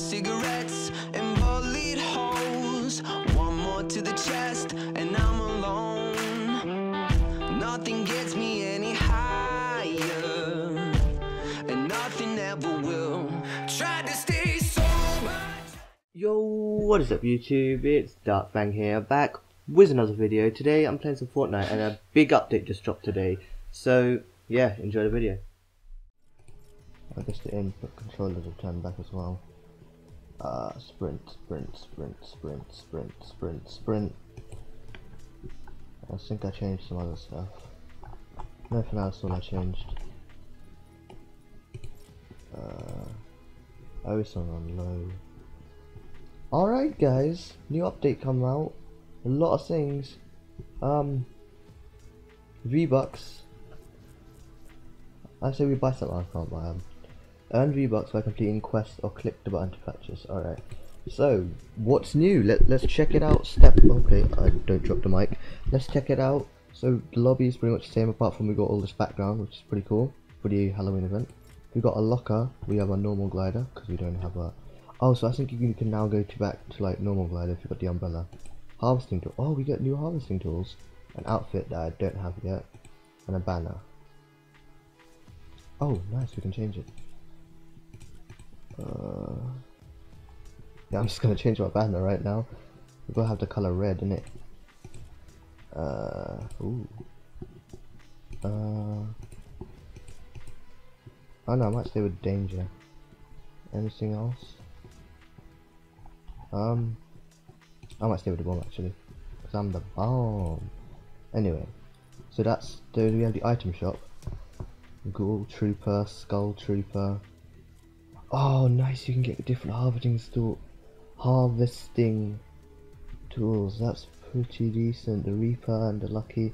cigarettes and bullet holes. One more to the chest, and I'm alone. Nothing gets me any higher, and nothing ever will. Try to stay sober. Yo, what is up YouTube? It's Dark Fang here, back with another video. Today I'm playing some Fortnite and a big update just dropped today. So, yeah, enjoy the video. I guess the input controllers have turned back as well. Uh, sprint, sprint, sprint, sprint, sprint, sprint, sprint. I think I changed some other stuff. Nothing else when I changed. Uh, I was on low. Alright guys, new update come out. A lot of things. Um V-Bucks. I say we buy something, I can't buy them. Earn V-Bucks by completing quests or click the button to purchase. Alright. So, what's new? Let, let's check it out. Step. Okay, I don't drop the mic. Let's check it out. So, the lobby is pretty much the same apart from we got all this background, which is pretty cool for the Halloween event. We got a locker. We have a normal glider because we don't have a Oh, so I think you can, you now go to back to like normal glider if you've got the umbrella. Harvesting tool. Oh, we get new harvesting tools. An outfit that I don't have yet. And a banner. Oh, nice. We can change it. Uh, yeah, I'm just gonna change my banner right now. We're gonna have the color red in it. Uh, ooh. Uh. Oh no, I might stay with danger. Anything else? Um, I might stay with the bomb actually, because I'm the bomb. Anyway, so that's there. We have the item shop. Ghoul Trooper, Skull Trooper. Oh, nice! You can get different harvesting tool, harvesting tools. That's pretty decent. The Reaper and the Lucky.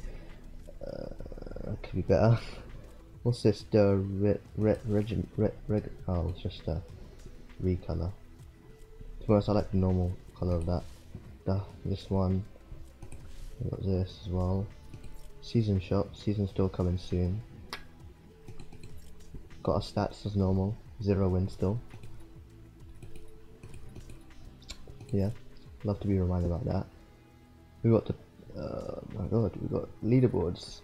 Uh, could be better. What's this? The red, red, regiment, red, red. Oh, it's just a recolor. To be honest, I like the normal colour of that. The, this one. Got this as well. Season shop. Season still coming soon. Got our stats as normal. Zero win still. Yeah. Love to be reminded about that. We got the. Uh, my god, we got leaderboards.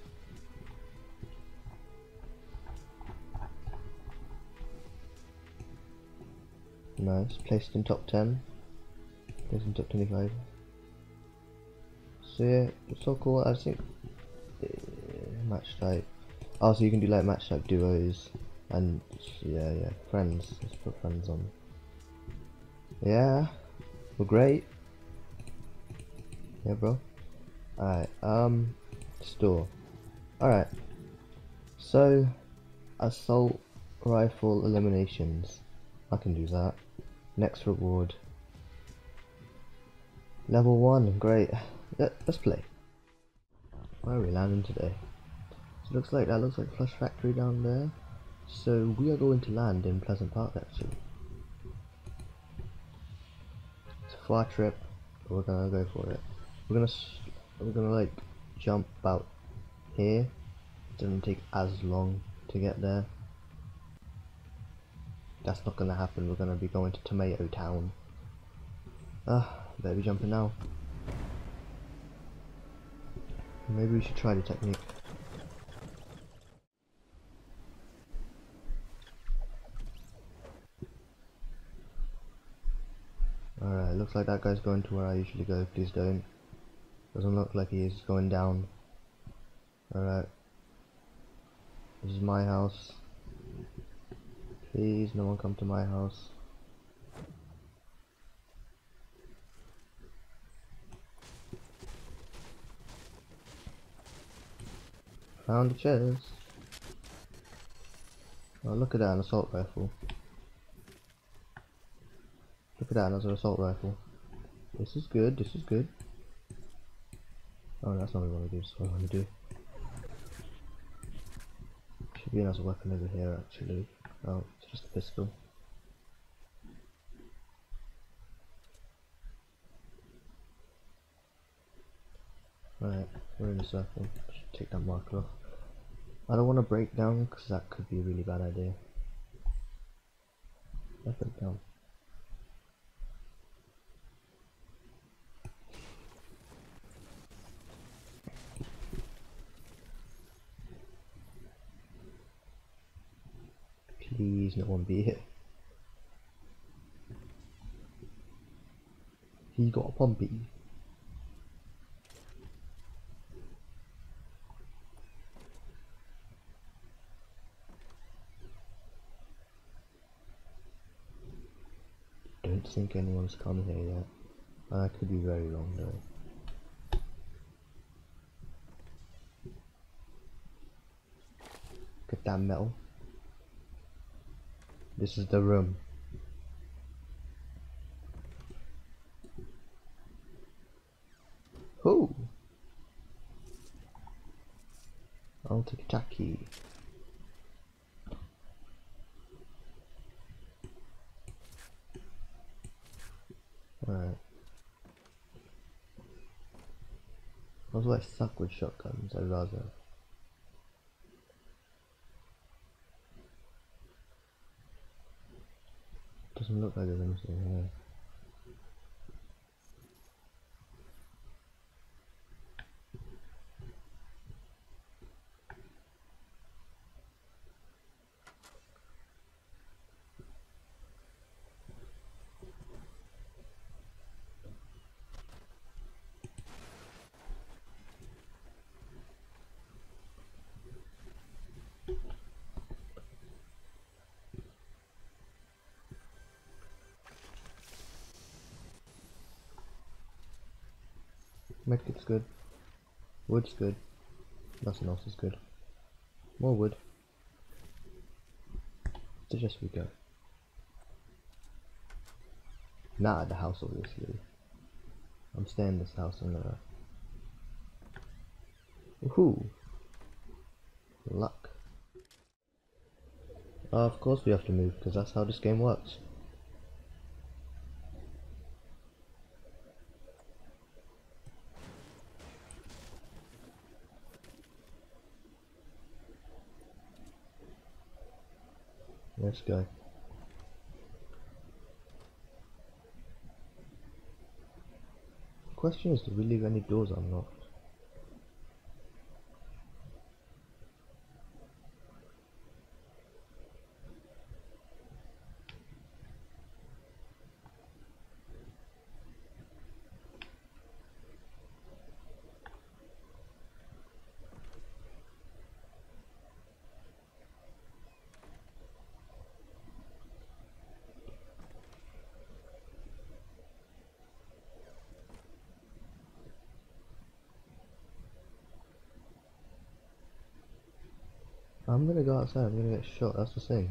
Nice. Placed in top 10. Placed in top 25. So yeah, it's so cool. I think uh, match type. Oh, so you can do like match type duos and yeah, yeah, friends. Let's put friends on. Yeah, we're great. Yeah, bro. Alright, um, store. Alright. So, assault rifle eliminations. I can do that. Next reward. Level 1, great. Let, us play. Where are we landing today? It looks like that looks like Flush Factory down there. So we are going to land in Pleasant Park actually. It's a far trip, but we're gonna go for it. We're gonna we're gonna like jump out here. It doesn't take as long to get there. That's not gonna happen. We're gonna be going to Tomato Town. Ah, better be jumping now. Maybe we should try the technique. Alright, looks like that guy's going to where I usually go, please don't. Doesn't look like he is going down. Alright. This is my house. Please, no one come to my house. Found a chest. Oh, look at that, an assault rifle. At that, another assault rifle. This is good, this is good. Oh, that's not what I want to do, that's what I want to do. Should be another weapon over here, actually. Oh, it's just a pistol. Right, we're in a circle. Should take that marker off. I don't want to break down because that could be a really bad idea. I break down. Please no one be here. He got a pumpy. Don't think anyone's come here yet. I could be very wrong though. Get that metal. This is the room. Who? I'll take Jackie. Alright. Also I suck with shotguns, I'd rather. Doesn't look like there's anything here. Medkit's good. Wood's good. Nothing else is good. More wood. Suggest we go. Not at the house, obviously. I'm staying in this house. I'm gonna. Woohoo! Luck. Uh, of course we have to move because that's how this game works. Let's go. Question is, do we leave any doors unlocked? I'm gonna go outside, I'm gonna get shot, that's the thing.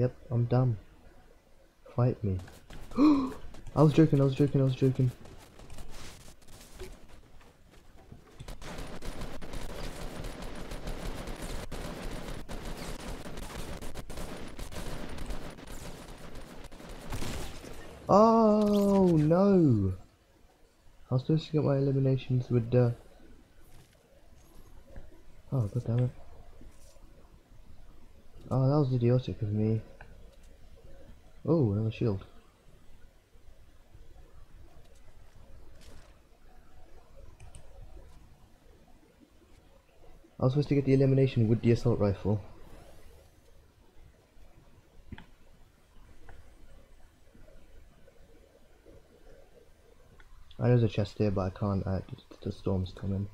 Yep, I'm dumb. Fight me. I was joking, I was joking, I was joking. Oh no! I was supposed to get my eliminations with the. Oh god damn it. Oh, that was idiotic of me. Oh, another shield. I was supposed to get the elimination with the assault rifle. I know there's a chest here, but I can't. Uh, the storm's coming.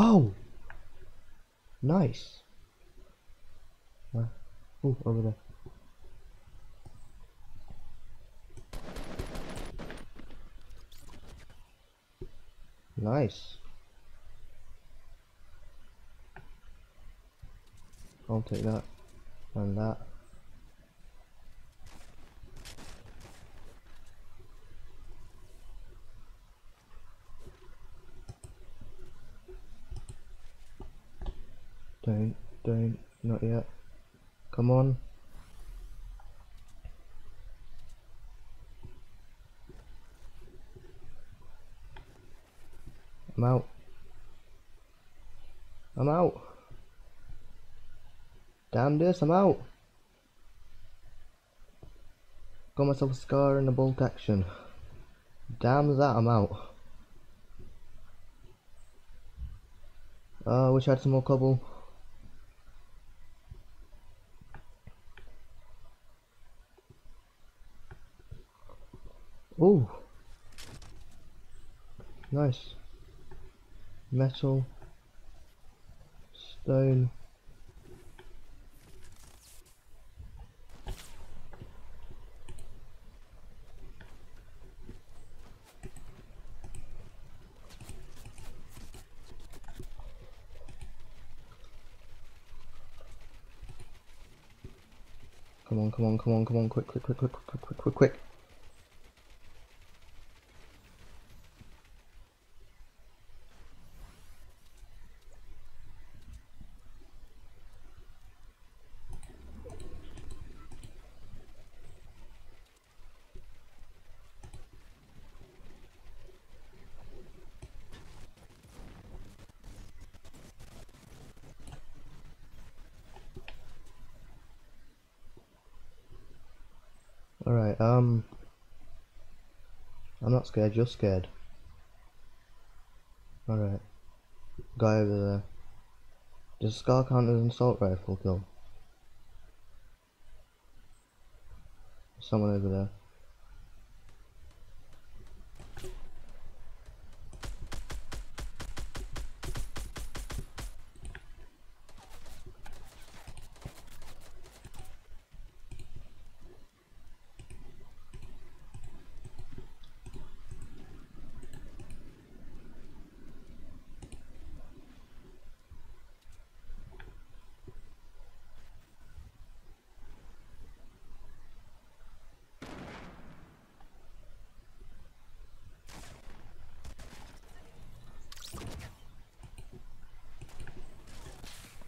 Oh! Nice. Uh, oh, over there. Nice. I'll take that. And that. I'm out. I'm out. Damn this, I'm out. Got myself a scar and a bolt action. Damn that, I'm out. Uh, wish I had some more cobble. Oh, nice. Metal, stone. Come on, come on, come on, come on, quick, quick, quick, quick, quick, quick, quick, quick. Alright, um... I'm not scared, you're scared. Alright. Guy over there. Does Scar count as an assault rifle kill? Someone over there.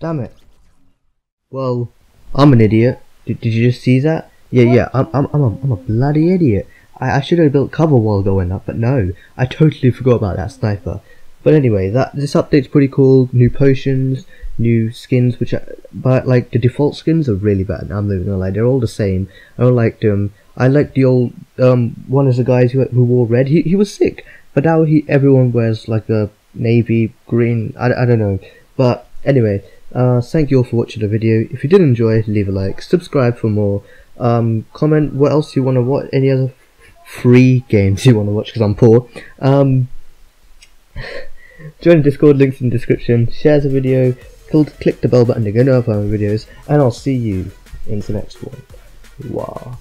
Damn it. Well, I'm an idiot. Did, did you just see that? Yeah, yeah, I'm, I'm, I'm, a, I'm a bloody idiot. I, I should have built cover while going up, but no. I totally forgot about that sniper. But anyway, that this update's pretty cool. New potions, new skins, which are, but like the default skins are really bad. I'm not gonna lie, they're all the same. I don't like them. I like the old um one of the guys who who wore red. He he was sick, but now he everyone wears like a navy green. I, I don't know, but anyway, uh, thank you all for watching the video. If you did enjoy, leave a like, subscribe for more. Um, comment what else you want to watch, any other free games you want to watch because I'm poor. Um, join the Discord, links in the description. Share the video, click the bell button to get notified of videos, and I'll see you in the next one. Wow.